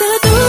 さあ